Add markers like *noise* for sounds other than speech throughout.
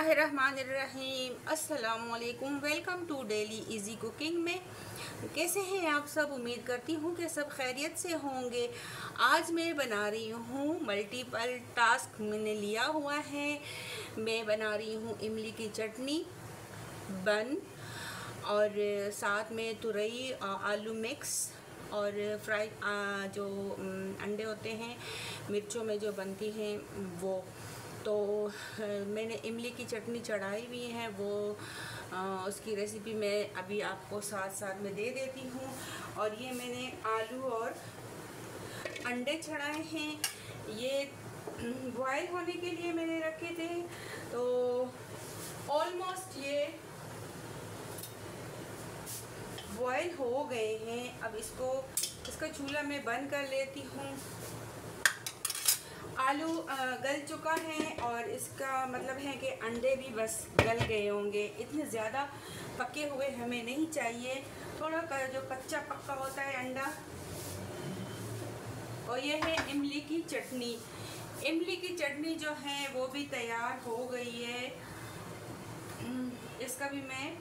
बिस्मिल्लाहिर्रहमानिर्रहीम। अस्सलाम वालेकुम welcome to daily easy cooking में। कैसे हैं आप सब? उम्मीद करती हूँ कि सब खैरियत से होंगे। आज मैं बना रही हूँ मल्टीपल टास्क मैंने लिया हुआ है। मैं बना रही हूँ इमली की चटनी बन और साथ में तुरई आलू मिक्स और फ्राई जो अंडे होते हैं, मिर्चों में जो बनती हैं, वो। तो मैंने इमली की चटनी चढ़ाई हुई है, वो उसकी रेसिपी मैं अभी आपको साथ साथ में दे देती हूँ। और ये मैंने आलू और अंडे चढ़ाए हैं। ये बॉयल होने के लिए मैंने रखे थे। तो ऑलमोस्ट ये बॉयल हो गए हैं। अब इसको, इसका चूल्हा मैं बंद कर लेती हूँ। आलू गल चुका है और इसका मतलब है कि अंडे भी बस गल गए होंगे। इतने ज़्यादा पके हुए हमें नहीं चाहिए। थोड़ा का, जो कच्चा पक्का होता है अंडा। और ये है इमली की चटनी। इमली की चटनी जो है, वो भी तैयार हो गई है। इसका भी मैं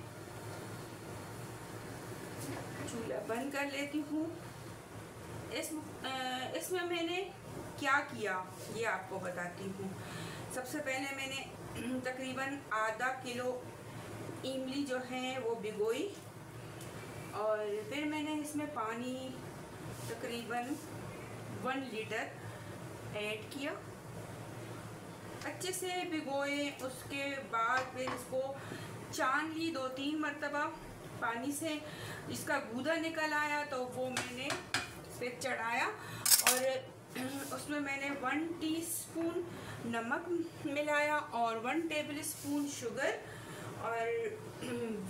चूल्हा बंद कर लेती हूँ। इस इसमें मैंने क्या किया, ये आपको बताती हूँ। सबसे पहले मैंने *clears throat* तकरीबन आधा किलो इमली जो है, वो भिगोई। और फिर मैंने इसमें पानी तकरीबन वन लीटर ऐड किया। अच्छे से भिगोए, उसके बाद फिर इसको चान ली दो तीन मरतबा पानी से। इसका गूदा निकल आया तो वो मैंने फिर चढ़ाया। और *clears throat* उसमें मैंने वन टीस्पून नमक मिलाया और वन टेबल स्पून शुगर और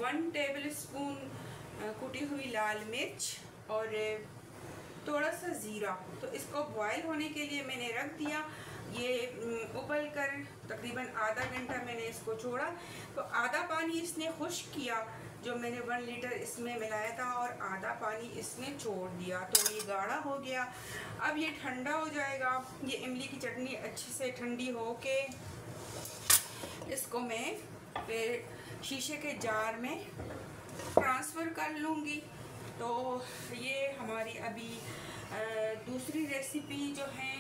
वन टेबल स्पून कुटी हुई लाल मिर्च और थोड़ा सा ज़ीरा। तो इसको बॉयल होने के लिए मैंने रख दिया। ये उबल कर तकरीबन आधा घंटा मैंने इसको छोड़ा। तो आधा पानी इसने खुश किया। जो मैंने वन लीटर इसमें मिलाया था और आधा पानी इसमें छोड़ दिया तो ये गाढ़ा हो गया। अब ये ठंडा हो जाएगा। ये इमली की चटनी अच्छी से ठंडी हो के इसको मैं फिर शीशे के जार में ट्रांसफ़र कर लूँगी। तो ये हमारी अभी दूसरी रेसिपी जो है,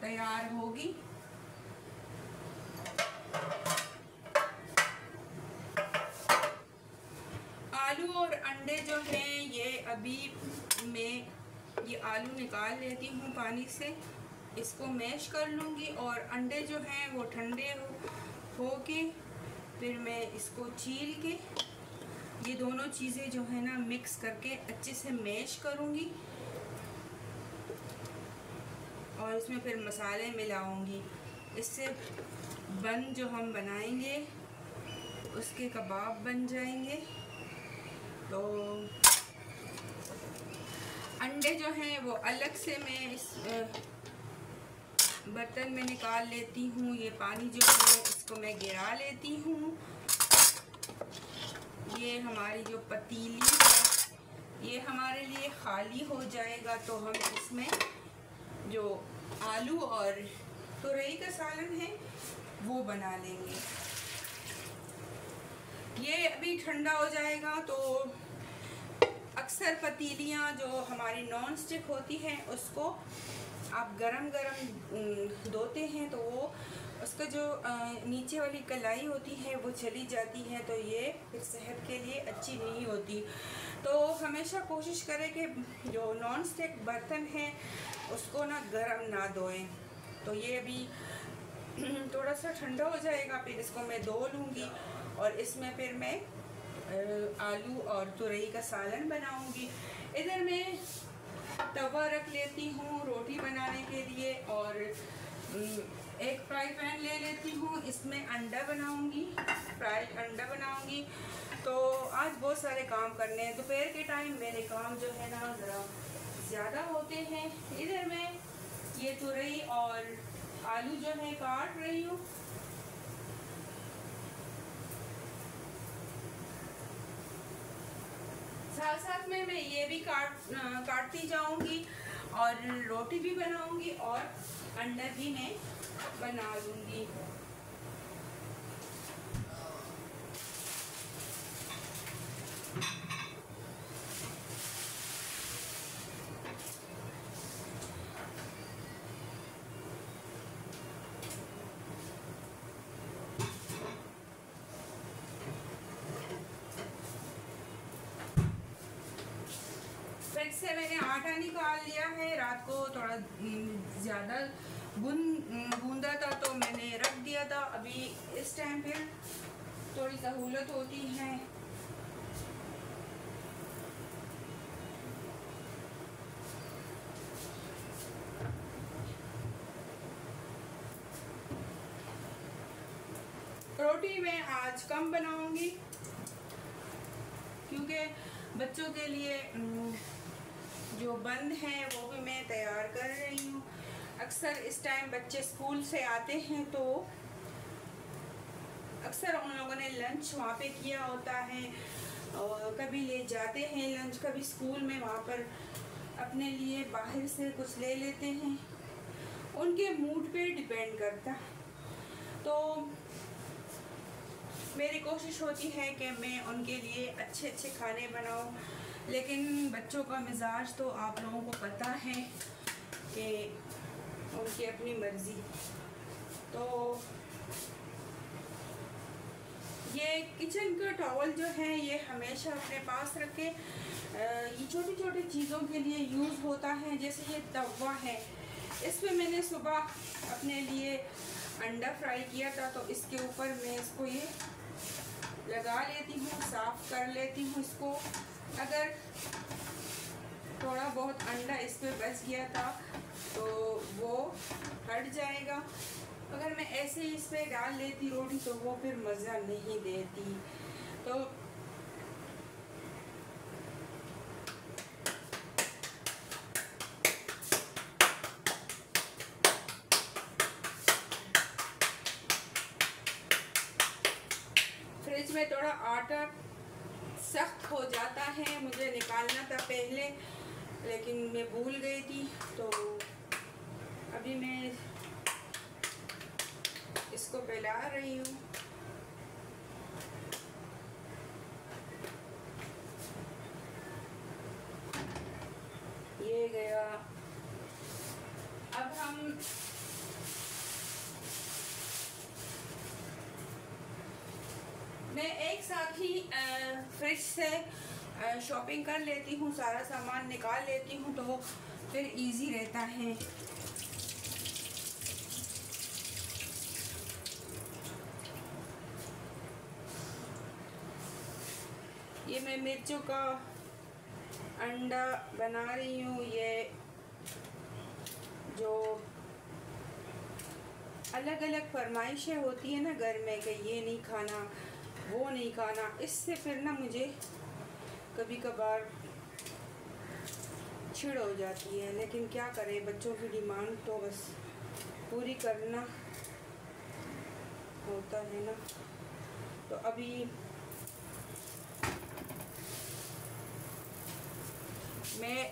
तैयार होगी। आलू और अंडे जो हैं ये अभी मैं ये आलू निकाल लेती हूँ पानी से। इसको मैश कर लूँगी और अंडे जो हैं वो ठंडे हो, हो के फिर मैं इसको चील के ये दोनों चीज़ें जो है ना मिक्स करके अच्छे से मैश करूँगी। और इसमें फिर मसाले मिलाऊँगी। इससे बन जो हम बनाएँगे उसके कबाब बन जाएँगे। तो अंडे जो हैं वो अलग से मैं इस बर्तन में निकाल लेती हूँ। ये पानी जो है इसको मैं गिरा लेती हूँ। ये हमारी जो पतीली है, ये हमारे लिए खाली हो जाएगा। तो हम इसमें जो आलू और तुरई का सालन है, वो बना लेंगे। ये अभी ठंडा हो जाएगा तो अक्सर पतीलियाँ जो हमारी नॉन स्टिक होती हैं, उसको आप गरम गरम धोते हैं तो वो, उसका जो नीचे वाली कलाई होती है, वो चली जाती है तो ये फिर सेहत के लिए अच्छी नहीं होती। तो हमेशा कोशिश करें कि जो नॉन स्टिक बर्तन है, उसको ना गरम ना धोएँ। तो ये अभी *clears throat* थोड़ा सा ठंडा हो जाएगा, फिर इसको मैं धो लूँगी। और इसमें फिर मैं आलू और तुरई का सालन बनाऊँगी। इधर मैं तवा रख लेती हूँ रोटी बनाने के लिए और एक फ्राई पैन ले लेती हूँ। इसमें अंडा बनाऊँगी, फ्राई अंडा बनाऊँगी। तो आज बहुत सारे काम करने हैं। दोपहर के टाइम मेरे काम जो है ना, ज़रा ज़्यादा होते हैं। इधर मैं ये तुरई और आलू जो है काट रही हूँ। साथ साथ में मैं ये भी काट काटती जाऊँगी और रोटी भी बनाऊँगी और अंडा भी मैं बना लूँगी फिर से मैंने आटा निकाल लिया है। रात को थोड़ा ज़्यादा बुन बूंदा था तो मैंने रख दिया था। अभी इस टाइम फिर थोड़ी सहूलत होती है। रोटी मैं आज कम बनाऊँगी, क्योंकि बच्चों के लिए जो बंद है, वो भी मैं तैयार कर रही हूँ। अक्सर इस टाइम बच्चे स्कूल से आते हैं तो अक्सर उन लोगों ने लंच वहाँ पे किया होता है और कभी ले जाते हैं लंच कभी स्कूल में वहाँ पर अपने लिए बाहर से कुछ ले लेते हैं। उनके मूड पे डिपेंड करता। तो मेरी कोशिश होती है कि मैं उनके लिए अच्छे अच्छे खाने बनाऊँ लेकिन बच्चों का मिजाज तो आप लोगों को पता है कि उनकी अपनी मर्ज़ी। तो ये किचन का टॉवल जो है, ये हमेशा अपने पास रखें। ये छोटी छोटी चीज़ों के लिए यूज़ होता है, जैसे ये तवा है। इस पर मैंने सुबह अपने लिए अंडा फ्राई किया था तो इसके ऊपर मैं इसको ये लगा लेती हूँ, साफ़ कर लेती हूँ इसको। अगर थोड़ा बहुत अंडा इस पर बच गया था तो वो हट जाएगा। अगर मैं ऐसे इस पर डाल लेती रोटी तो वो फिर मज़ा नहीं देती। तो फ्रिज में थोड़ा आटा सख्त हो जाता है निकालना था पहले, लेकिन मैं भूल गई थी तो अभी मैं इसको फैला रही हूँ। ये गया। अब हम मैं एक साथ ही फ्रिज से शॉपिंग कर लेती हूँ, सारा सामान निकाल लेती हूँ तो फिर इजी रहता है। ये मैं मिर्चों का अंडा बना रही हूँ, ये जो अलग अलग फरमाइशें होती है ना घर में कि ये नहीं खाना, वो नहीं खाना, इससे फिर ना मुझे कभी कभार छिड़ हो जाती है, लेकिन क्या करें? बच्चों की डिमांड तो बस पूरी करना होता है ना। तो अभी मैं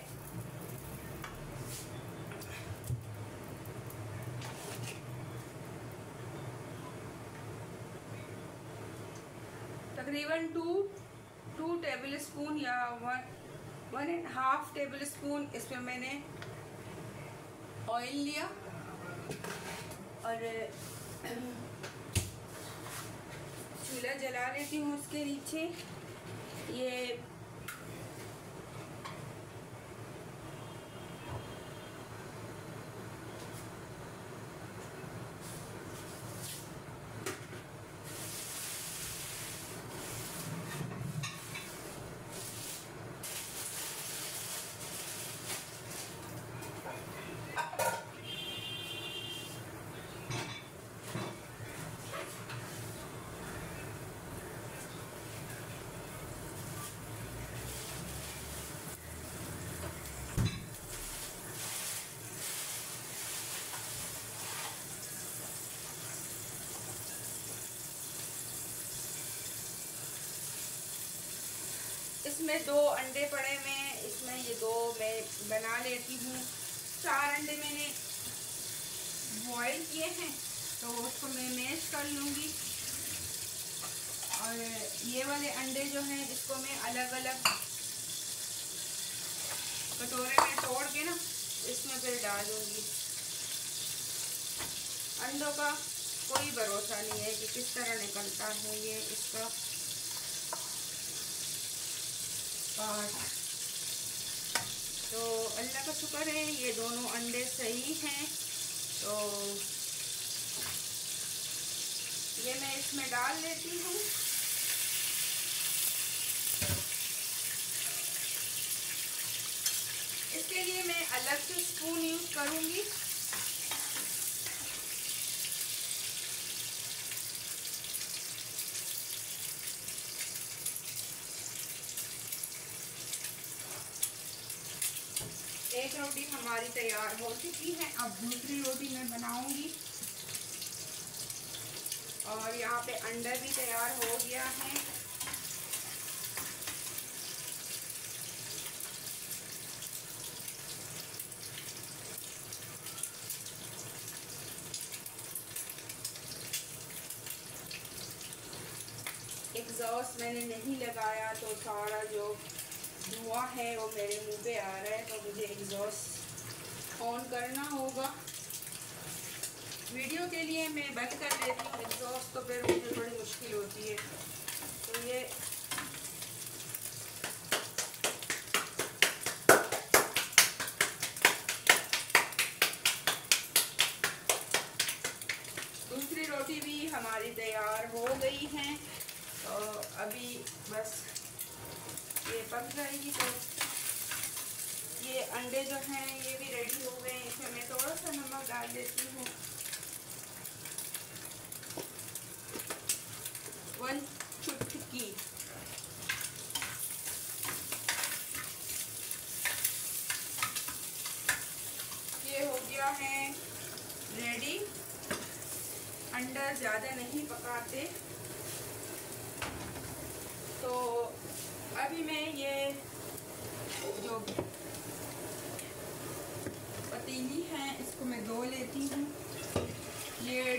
तकरीबन टू टेबल स्पून या one one and half tablespoon इसमें मैंने ऑयल लिया और, चूल्हा जला लेती हूँ उसके नीचे। ये इसमें दो अंडे पड़े हुए इसमें ये दो मैं बना लेती हूँ। चार अंडे मैंने बॉईल किए हैं तो उसको मैं मैश कर लूँगी। और ये वाले अंडे जो हैं, इसको मैं अलग अलग कटोरे में तोड़ के ना, इसमें फिर डाल दूँगी। अंडों का कोई भरोसा नहीं है कि किस तरह निकलता है ये इसका। पार्ट तो अल्लाह का शुक्र है, ये दोनों अंडे सही हैं। तो ये मैं इसमें डाल लेती हूँ। इसके लिए मैं अलग से स्पून यूज़ करूँगी एक रोटी हमारी तैयार हो चुकी है। अब दूसरी रोटी मैं बनाऊँगी। और यहाँ पे अंडा भी तैयार हो गया है। एग्जॉस्ट मैंने नहीं लगाया तो सारा जो धुआँ है वो मेरे मुँह पे आ रहा है तो मुझे एग्जॉस्ट ऑन करना होगा। वीडियो के लिए मैं बंद कर लेती हूँ एग्जॉस्ट तो फिर मुझे बड़ी मुश्किल होती है। तो ये दूसरी रोटी भी हमारी तैयार हो गई है। तो अभी बस पक जाएगी तो ये अंडे जो हैं, ये भी रेडी हो गए इसमें मैं थोड़ा सा नमक डाल देती हूँ। वन चुटकी ये हो गया है रेडी अंडा ज़्यादा नहीं पकाते तो अभी मैं ये जो पतीली है इसको मैं धो लेती हूँ ये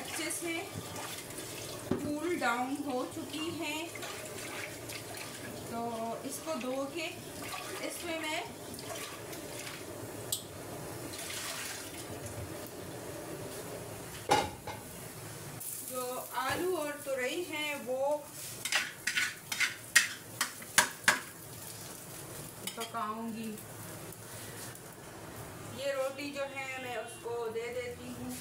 अच्छे से कूल डाउन हो चुकी है तो इसको धो के इसमें मैं जो आलू और तुरई है वो पकाऊँगी। ये रोटी जो है मैं उसको दे देती हूँ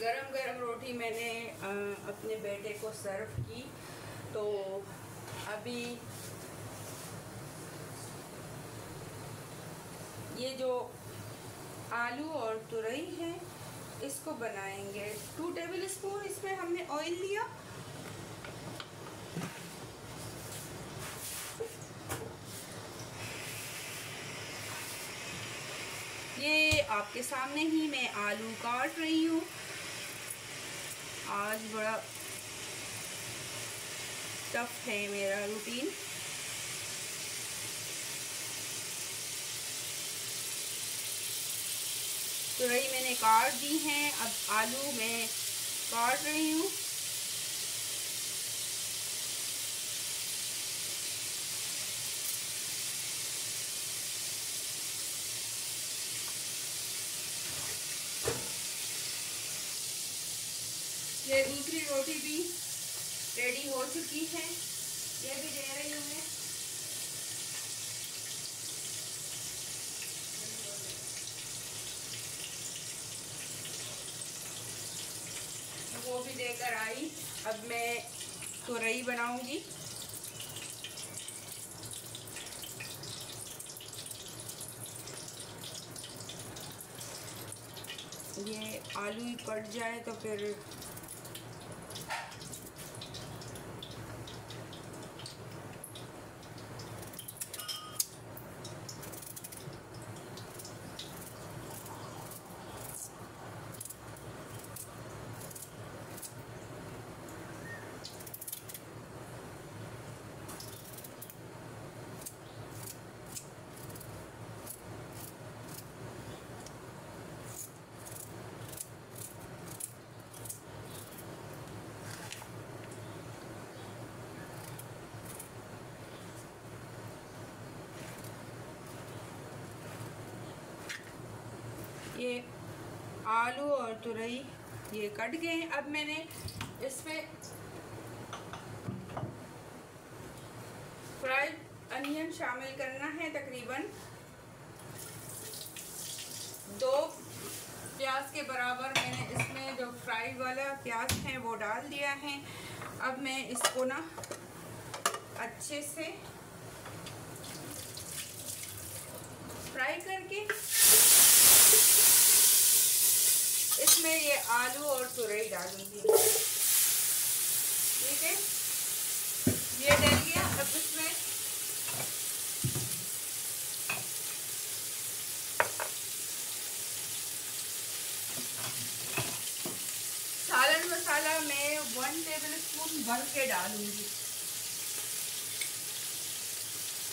गरम रोटी मैंने अपने बेटे को सर्व की। तो अभी ये जो आलू और तुरई है, इसको बनाएँगे। टू टेबल स्पून इसमें हमने ऑयल लिया। ये आपके सामने ही मैं आलू काट रही हूँ। आज बड़ा टफ है मेरा रूटीन तो रही मैंने काट दी हैं, अब आलू मैं काट रही हूँ ये दूसरी रोटी भी रेडी हो चुकी है। ये भी दे रही हूँ मैं। वो भी देकर आई। अब मैं तुरई बनाऊँगी। ये आलू ही कट जाए तो फिर ये आलू और तुरई ये कट गए हैं। अब मैंने इसमें फ्राइड अनियन शामिल करना है तकरीबन। दो प्याज के बराबर मैंने इसमें जो फ्राइड वाला प्याज है वो डाल दिया है। अब मैं इसको ना अच्छे से फ्राई करके इसमें ये आलू और तुरई डालूँगी ठीक है? ये डल अब इसमें। सालन मसाला मैं वन टेबल स्पून भर के डालूँगी।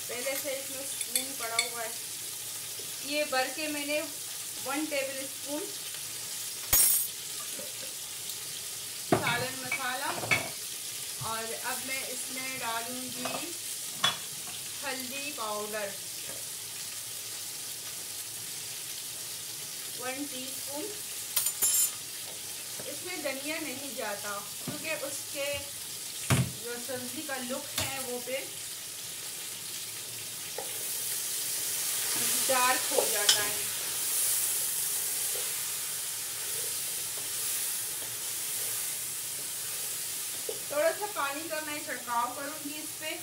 पहले से इसमें स्पून पड़ा हुआ है। ये भर के मैंने वन टेबल स्पून सालन मसाला और अब मैं इसमें डालूँगी हल्दी पाउडर। One teaspoon. इसमें धनिया नहीं जाता, क्योंकि उसके जो सब्ज़ी का लुक है वो फिर डार्क हो जाता है। थोड़ा सा पानी का मैं छिड़काव करूँगी इस पर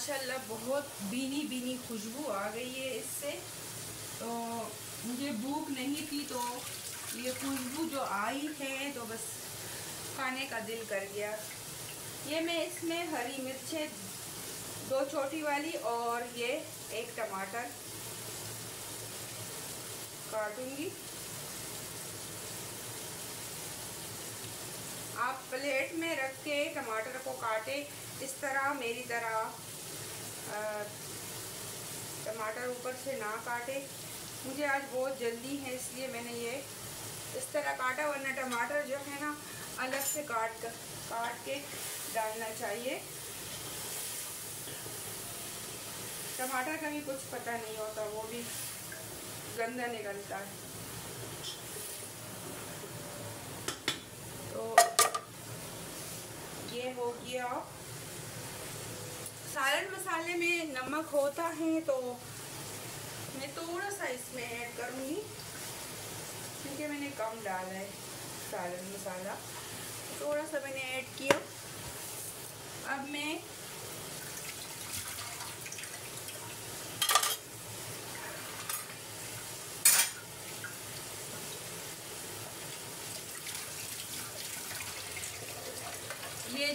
माशाल्लाह बहुत बीनी बीनी खुशबू आ गई है इससे। तो मुझे भूख नहीं थी तो ये खुशबू जो आई है तो बस खाने का दिल कर गया। ये मैं इसमें हरी मिर्चें, दो छोटी वाली और ये एक टमाटर काटूँगी। आप प्लेट में रख के टमाटर को काटे, इस तरह मेरी तरह। टमाटर ऊपर से ना काटे। मुझे आज बहुत जल्दी है, इसलिए मैंने ये इस तरह काटा, वरना टमाटर जो है ना, अलग से काट कर काट के डालना चाहिए। टमाटर का भी कुछ पता नहीं होता, वो भी गंदा निकलता है। तो ये हो गया। सालन मसाले में नमक होता है तो मैं थोड़ा सा इसमें ऐड करूँगी, क्योंकि मैंने कम डाला है सालन मसाला। थोड़ा सा मैंने ऐड किया। अब मैं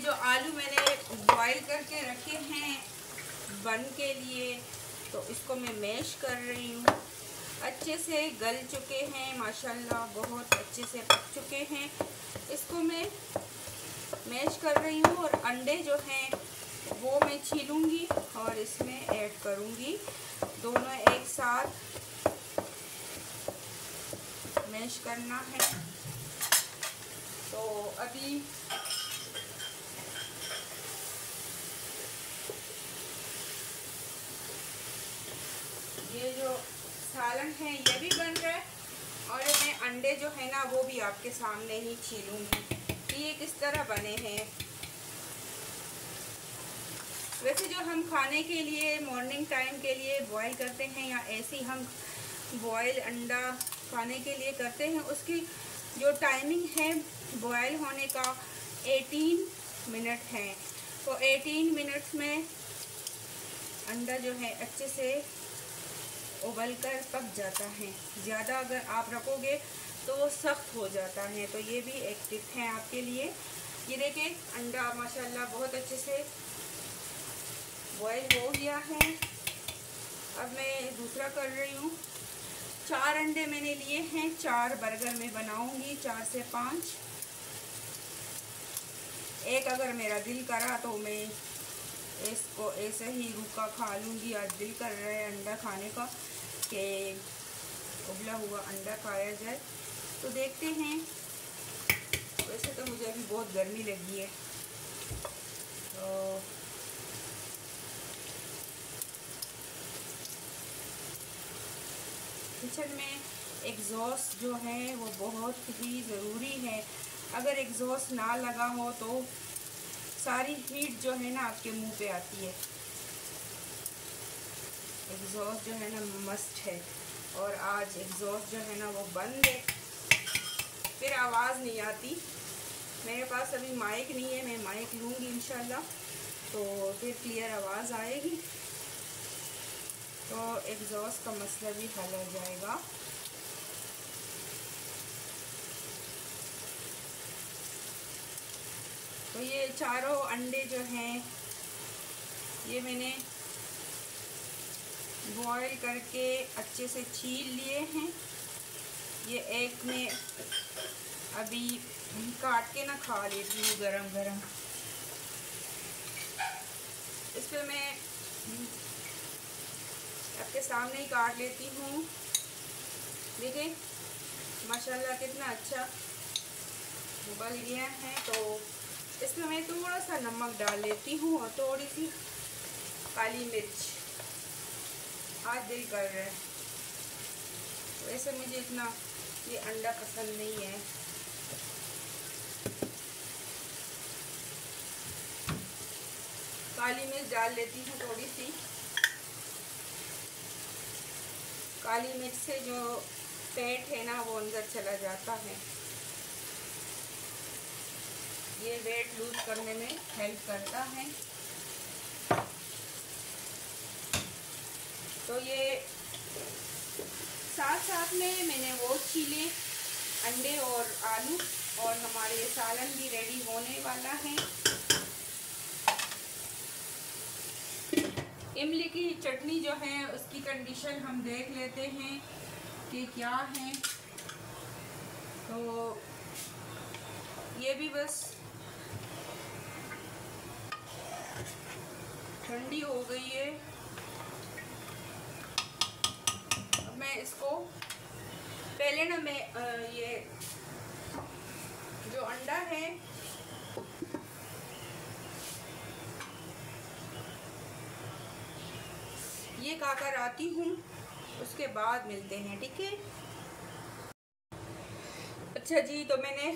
जो आलू मैंने बॉईल करके रखे हैं बन के लिए तो इसको मैं मैश कर रही हूँ। अच्छे से गल चुके हैं, माशाल्लाह, बहुत अच्छे से पक चुके हैं। इसको मैं मैश कर रही हूँ और अंडे जो हैं, वो मैं छीलूँगी और इसमें ऐड करूँगी। दोनों एक साथ मैश करना है। तो अभी ये जो सालन है, ये भी बन रहा है और मैं अंडे जो है ना, वो भी आपके सामने ही छीलूँगी। कि ये किस तरह बने हैं? वैसे जो हम खाने के लिए मॉर्निंग टाइम के लिए बॉईल करते हैं या ऐसे हम बॉयल अंडा खाने के लिए करते हैं, उसकी जो टाइमिंग है बॉयल होने का 18 मिनट है। तो 18 मिनट्स में अंडा जो है अच्छे से उबल कर पक जाता है। ज़्यादा अगर आप रखोगे तो वो सख्त हो जाता है। तो ये भी एक टिप है आपके लिए। ये देखें अंडा माशाल्लाह बहुत अच्छे से बॉयल हो गया है। अब मैं दूसरा कर रही हूँ। चार अंडे मैंने लिए हैं। चार बर्गर में बनाऊँगी, चार से पाँच। एक अगर मेरा दिल करा तो मैं इसको ऐसे ही रुका खा लूँगी। आज दिल कर रहा है अंडा खाने का। कि उबला हुआ अंडा खाया जाए। तो देखते हैं। वैसे तो मुझे अभी बहुत गर्मी लगी है। तो किचन में एग्जॉस्ट जो है, वो बहुत ही ज़रूरी है। अगर एग्जॉस्ट ना लगा हो तो सारी हीट जो है ना आपके मुँह पे आती है। एग्जॉस्ट जो है ना मस्ट है। और आज एग्जॉस्ट जो है ना वो बंद है। फिर आवाज़ नहीं आती। मेरे पास अभी माइक नहीं है, मैं माइक लूँगी इंशाल्लाह। तो फिर क्लियर आवाज़ आएगी। तो एग्जॉस्ट का मसला भी हल हो जाएगा। तो ये चारों अंडे जो हैं, ये मैंने बॉईल करके अच्छे से छील लिए हैं। ये एक में अभी काट के ना खा लेती हूँ गरम गरम। इस पर मैं आपके सामने ही काट लेती हूँ। देखिए माशाल्लाह कितना अच्छा उबल गया है। तो इसमें मैं थोड़ा सा नमक डाल लेती हूँ और थोड़ी सी काली मिर्च। आज दिल कर रहा है। वैसे मुझे इतना ये अंडा पसंद नहीं है। काली मिर्च डाल लेती हूँ थोड़ी सी काली मिर्च से जो पेट है ना, वो अंदर चला जाता है। ये वेट लूज करने में हेल्प करता है। तो ये साथ साथ में मैंने वो छीले अंडे और आलू और हमारे सालन भी रेडी होने वाला है। इमली की चटनी जो है, उसकी कंडीशन हम देख लेते हैं कि क्या है। तो ये भी बस ठंडी हो गई है अब मैं इसको पहले ना मैं ये जो अंडा है, ये खाकर आती हूँ, उसके बाद मिलते हैं, ठीक है? अच्छा जी तो मैंने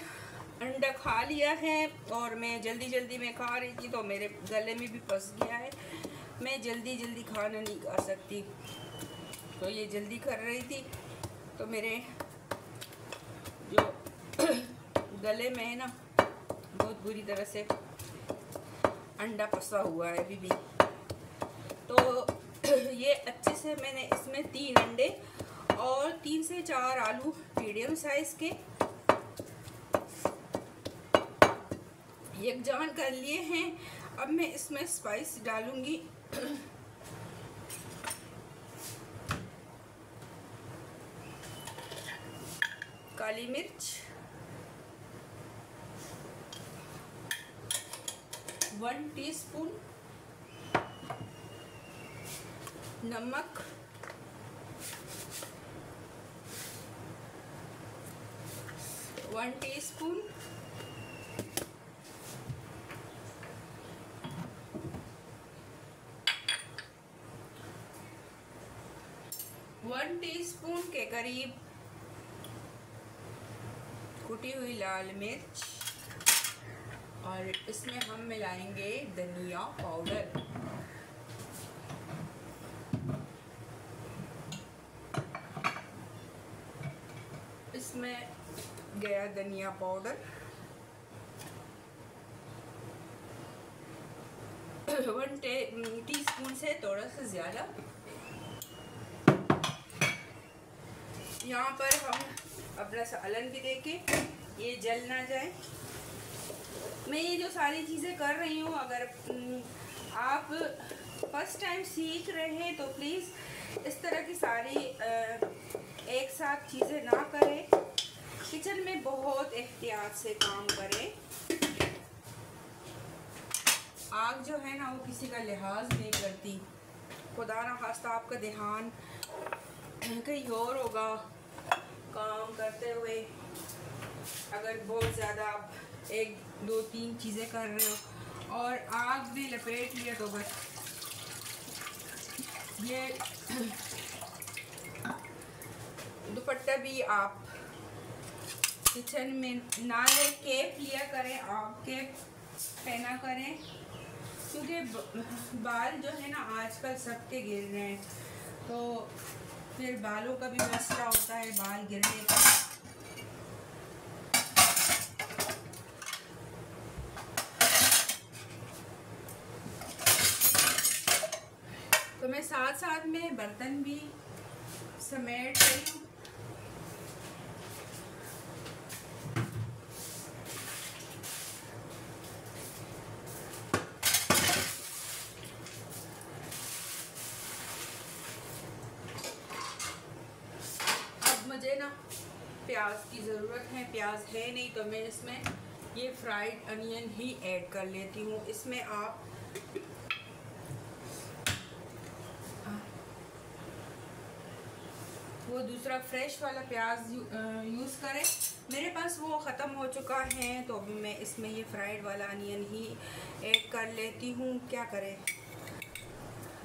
अंडा खा लिया है और मैं जल्दी जल्दी में खा रही थी तो मेरे गले में भी फंस गया है। मैं जल्दी जल्दी खाना नहीं खा सकती। तो ये जल्दी कर रही थी। तो मेरे जो *coughs* गले में है ना, बहुत बुरी तरह से अंडा फंसा हुआ है अभी भी। तो *coughs* ये अच्छे से मैंने इसमें तीन अंडे और तीन से चार आलू मीडियम साइज़ के यकजान कर लिए हैं। अब मैं इसमें स्पाइस डालूँगी। काली मिर्च। वन टीस्पून नमक। वन टीस्पून वन टीस्पून के करीब कुटी हुई लाल मिर्च। और इसमें हम मिलाएँगे धनिया पाउडर। इसमें गया धनिया पाउडर। वन टी स्पून से थोड़ा सा ज़्यादा। यहाँ पर हम अपना सालन भी देके ये जल ना जाए। मैं ये जो सारी चीज़ें कर रही हूँ, अगर आप फ़र्स्ट टाइम सीख रहे हैं तो प्लीज़ इस तरह की सारी एक साथ चीज़ें ना करें। किचन में बहुत एहतियात से काम करें। आग जो है ना, वो किसी का लिहाज नहीं करती। खुदा ना खास्ता आपका ध्यान कहीं और होगा। काम करते हुए अगर बहुत ज़्यादा आप एक, दो, तीन चीज़ें कर रहे हो और आग भी लपेट लिया तो बस। ये दुपट्टा भी आप किचन में ना ले केप लिया करें आप केप पहना करें, क्योंकि बाल जो है ना आजकल सबके गिर रहे हैं। तो फिर बालों का भी मसला होता है, बाल गिरने का। तो मैं साथ साथ में बर्तन भी समेट रही हूँ मुझे ना प्याज की ज़रूरत है प्याज है नहीं तो मैं इसमें ये फ्राइड अनियन ही ऐड कर लेती हूँ। इसमें आप वो दूसरा फ्रेश वाला प्याज यूज़ करें। मेरे पास वो ख़त्म हो चुका है तो अभी मैं इसमें ये फ्राइड वाला अनियन ही ऐड कर लेती हूँ। क्या करें?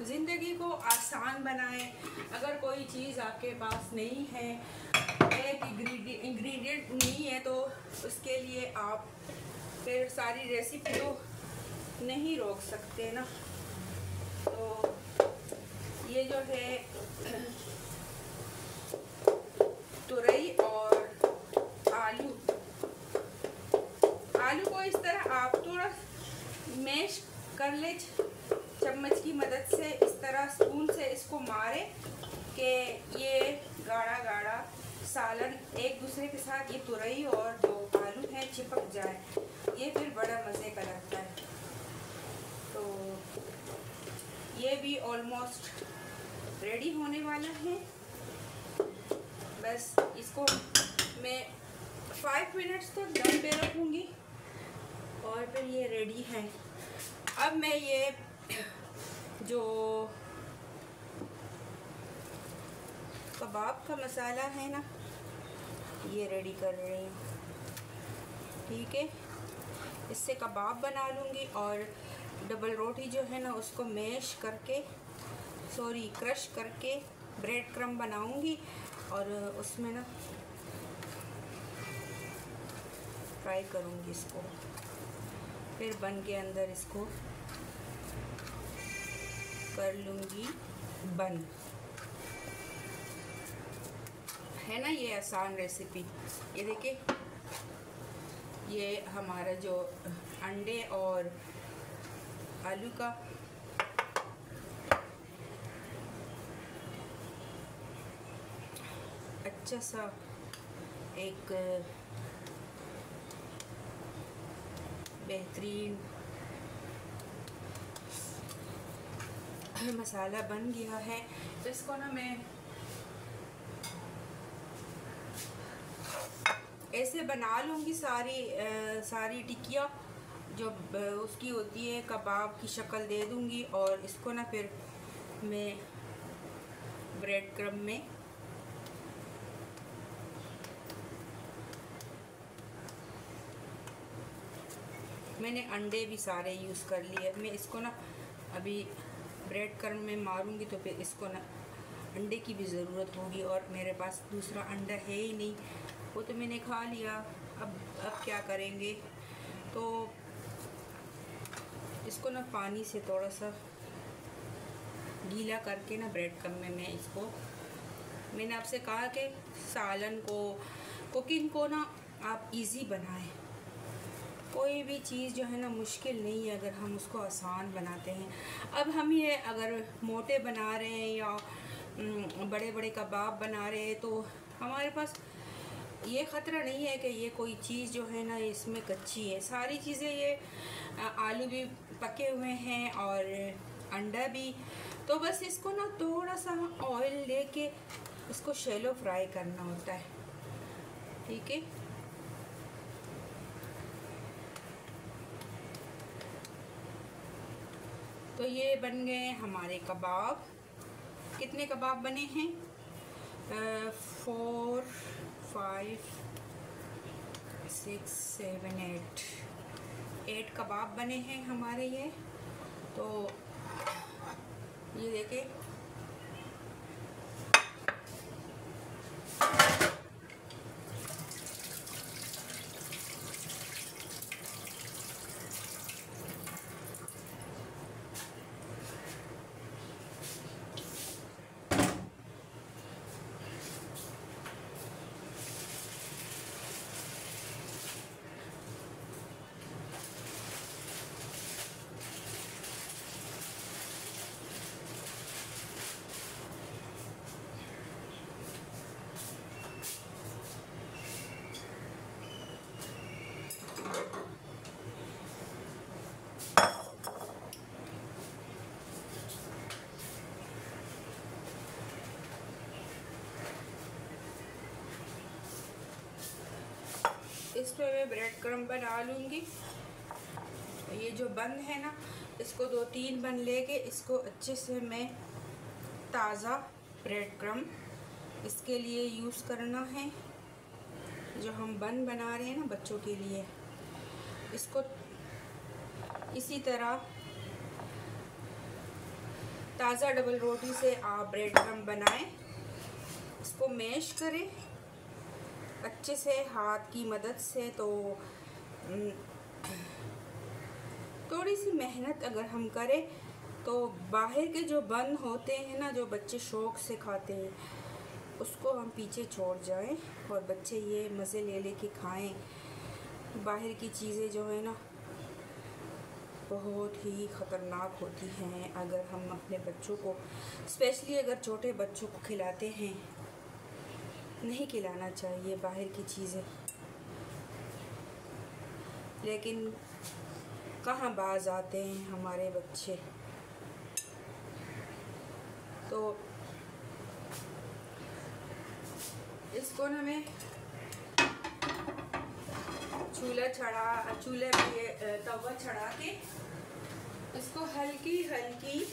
ज़िंदगी को आसान बनाएँ। अगर कोई चीज़ आपके पास नहीं है एक इंग्रेडिएंट नहीं है तो उसके लिए आप फिर सारी रेसिपी तो नहीं रोक सकते ना। तो ये जो है, तुरई और आलू। आलू को इस तरह आप थोड़ा मैश कर ले, चम्मच की मदद से इस तरह स्पून से इसको मारे कि ये गाढ़ा गाढ़ा सालन एक दूसरे के साथ ये तुरई और जो आलू हैं, चिपक जाए। ये फिर बड़ा मज़े का लगता है। तो ये भी ऑलमोस्ट रेडी होने वाला है। बस इसको मैं फाइव मिनट्स तक दम पे रखूँगी और फिर ये रेडी है। अब मैं ये जो कबाब का मसाला है ना ये रेडी कर रही हूँ। ठीक है? इससे कबाब बना लूँगी और डबल रोटी जो है ना, उसको मैश करके सॉरी क्रश करके ब्रेड क्रम बनाऊँगी और उसमें ना फ्राई करूँगी इसको। फिर बन के अंदर इसको कर लूँगी बंद है ना ये आसान रेसिपी ये देखिए। ये हमारा जो अंडे और आलू का अच्छा सा एक, बेहतरीन मसाला बन गया है। तो इसको ना मैं ऐसे बना लूँगी सारी आ, सारी टिकिया जो उसकी होती है कबाब की शक्ल दे दूँगी और इसको ना फिर मैं ब्रेड क्रम में मैंने अंडे भी सारे यूज़ कर लिए। मैं इसको ना अभी ब्रेड क्रम में मारूँगी तो फिर इसको ना अंडे की भी ज़रूरत होगी और मेरे पास दूसरा अंडा है ही नहीं। वो तो मैंने खा लिया। अब अब क्या करेंगे? तो इसको ना पानी से थोड़ा सा गीला करके ना ब्रेड कम में, मैं इसको। मैंने आपसे कहा कि सालन को कुकिंग को ना आप इजी बनाएँ। कोई भी चीज़ जो है ना मुश्किल नहीं है अगर हम उसको आसान बनाते हैं। अब हम ये अगर मोटे बना रहे हैं या बड़े बड़े कबाब बना रहे हैं तो हमारे पास ये ख़तरा नहीं है कि ये कोई चीज़ जो है ना इसमें कच्ची है। सारी चीज़ें ये आलू भी पके हुए हैं और अंडा भी। तो बस इसको ना थोड़ा सा ऑयल लेके इसको शेलो फ्राई करना होता है। ठीक है? तो ये बन गए हमारे कबाब। कितने कबाब बने हैं? Four five six seven eight eight कबाब बने हैं हमारे ये। तो ये देखें। इस पर मैं ब्रेड क्रम बना लूँगी। ये जो बंद है ना, इसको दो तीन बन लेके इसको अच्छे से मैं ताज़ा ब्रेड क्रम इसके लिए यूज़ करना है। जो हम बन बना रहे हैं ना बच्चों के लिए। इसको इसी तरह ताज़ा डबल रोटी से आप ब्रेड क्रम बनाएँ। इसको मैश करें। अच्छे से, हाथ की मदद से तो थोड़ी सी मेहनत अगर हम करें तो बाहर के जो बंद होते हैं ना, जो बच्चे शौक़ से खाते हैं, उसको हम पीछे छोड़ जाएँ और बच्चे ये मज़े ले ले के खाएँ। बाहर की चीज़ें जो है ना, बहुत ही ख़तरनाक होती हैं अगर हम अपने बच्चों को, स्पेशली अगर छोटे बच्चों को खिलाते हैं। नहीं खिलाना चाहिए बाहर की चीज़ें। लेकिन कहाँ बाज आते हैं हमारे बच्चे? तो इसको हमें चूल्हा चढ़ा, चूल्हे पे तवा चढ़ा के इसको हल्की हल्की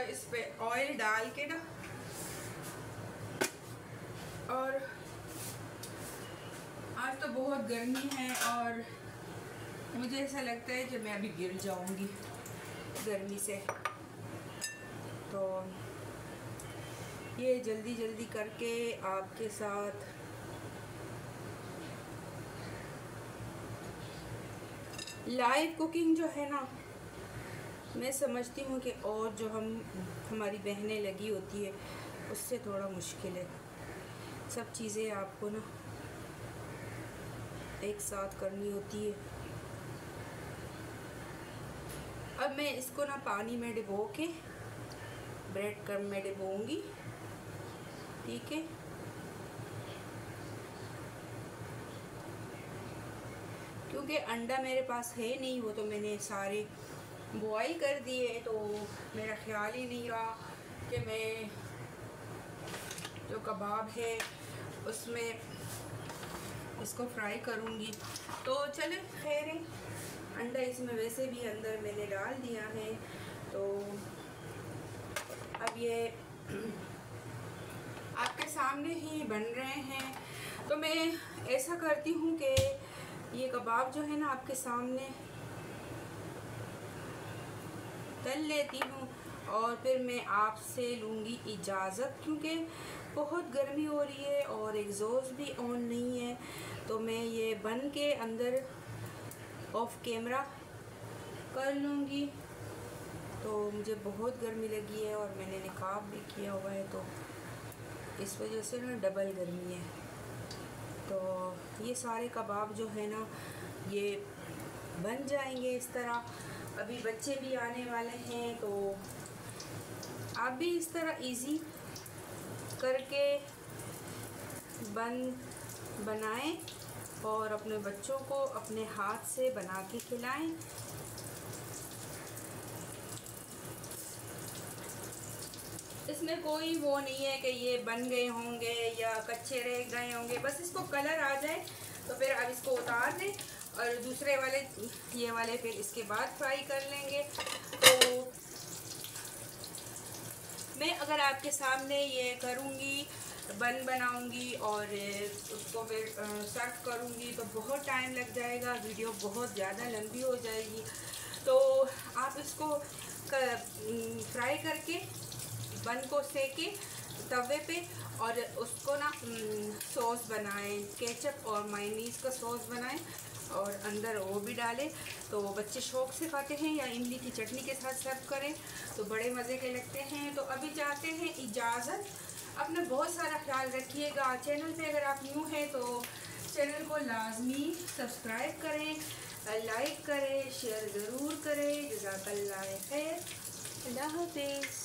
थोड़ा इस पे ऑयल डाल के ना, और आज तो बहुत गर्मी है और मुझे ऐसा लगता है कि मैं अभी गिर जाऊँगी गर्मी से। तो ये जल्दी जल्दी करके आपके साथ लाइव कुकिंग जो है ना मैं समझती हूँ कि और जो हम, हमारी बहनें लगी होती है, उससे थोड़ा मुश्किल है। सब चीज़ें आपको ना एक साथ करनी होती है। अब मैं इसको ना पानी में डिबो के, ब्रेड क्रम में डिबोंगी, ठीक है? क्योंकि अंडा मेरे पास है नहीं, वो तो मैंने सारे बॉयल कर दिए तो मेरा ख्याल ही नहीं रहा कि मैं जो कबाब है उसमें इसको फ्राई करूँगी। तो चले, खैर, अंडा इसमें वैसे भी अंदर मैंने डाल दिया है। तो अब ये *clears throat* आपके सामने ही बन रहे हैं। तो मैं ऐसा करती हूँ कि ये कबाब जो है ना आपके सामने तल लेती हूँ और फिर मैं आपसे लूँगी इजाज़त क्योंकि बहुत गर्मी हो रही है और एग्जॉस्ट भी ऑन नहीं है। तो मैं ये बन के अंदर ऑफ़ कैमरा कर लूँगी। तो मुझे बहुत गर्मी लगी है और मैंने निकाब भी किया हुआ है तो इस वजह से ना डबल गर्मी है। तो ये सारे कबाब जो है ना, ये बन जाएँगे इस तरह। अभी बच्चे भी आने वाले हैं तो आप भी इस तरह इजी करके बन, बनाएँ और अपने बच्चों को अपने हाथ से बना के खिलाएँ। इसमें कोई वो नहीं है कि ये बन गए होंगे या कच्चे रह गए होंगे, बस इसको कलर आ जाए तो फिर अब इसको उतार दें और दूसरे वाले, ये वाले फिर इसके बाद फ्राई कर लेंगे। तो मैं अगर आपके सामने ये करूँगी बन बनाऊँगी और उसको फिर सर्व करूँगी तो बहुत टाइम लग जाएगा वीडियो बहुत ज़्यादा लंबी हो जाएगी। तो आप इसको फ्राई करके बन को सेके तवे पे और उसको ना सॉस बनाएँ केचप और मायनीस का सॉस बनाएँ। और अंदर वो भी डालें। तो बच्चे शौक से खाते हैं या इमली की चटनी के साथ सर्व करें तो बड़े मज़े के लगते हैं। तो अभी जाते हैं इजाज़त। अपना बहुत सारा ख्याल रखिएगा। चैनल पे अगर आप न्यू हैं तो चैनल को लाजमी सब्सक्राइब करें, लाइक करें, शेयर ज़रूर करें। जजाकल्ला खैर। अल्लाह हाफिज़।